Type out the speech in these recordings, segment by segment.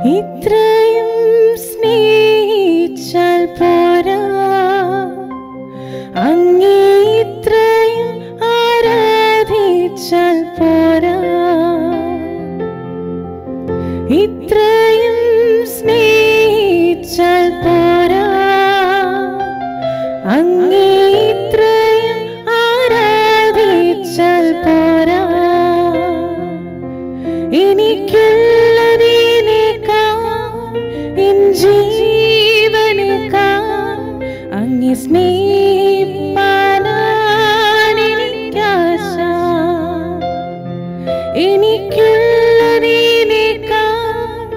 Entra നിന്നെ സ്നേഹിപ്പാനാണെനിക്കാശ എനിക്കുള്ളതിനേക്കാൾ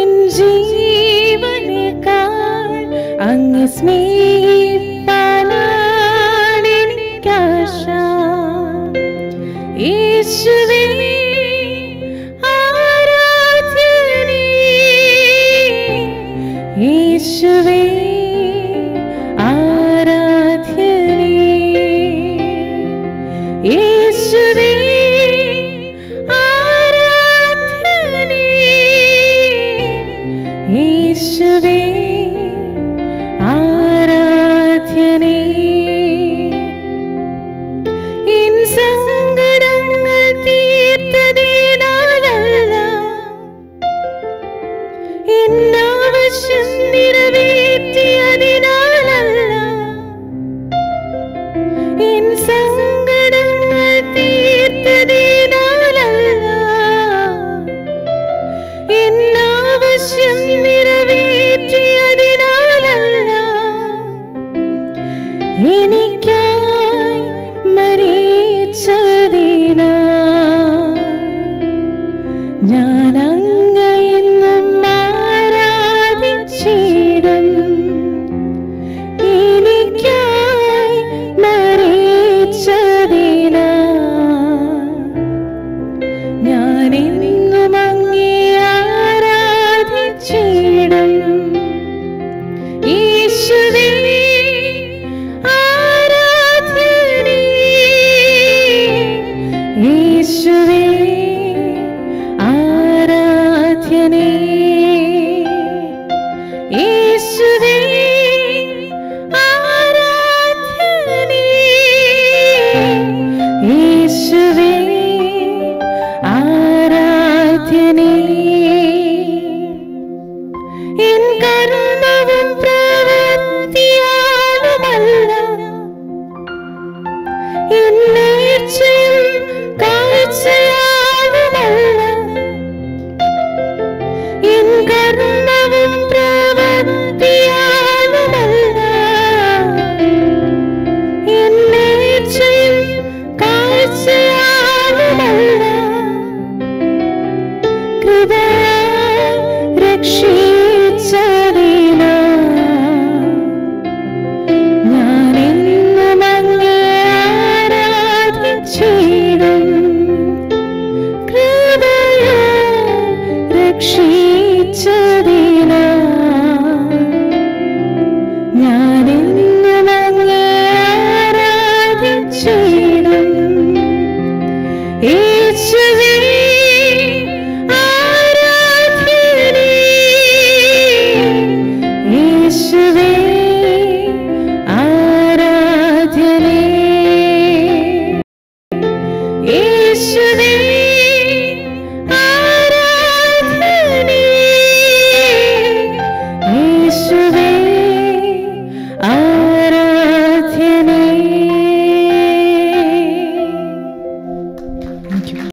N ജീവനേക്കാൾ അങ്ങ് സ്നേഹിപ്പാനാണെനിക്കാശ യേശുവേ ആരാധനേ യേശുവേ. എനിക്കായി ഞാനങ്ങ് say യേശുവേ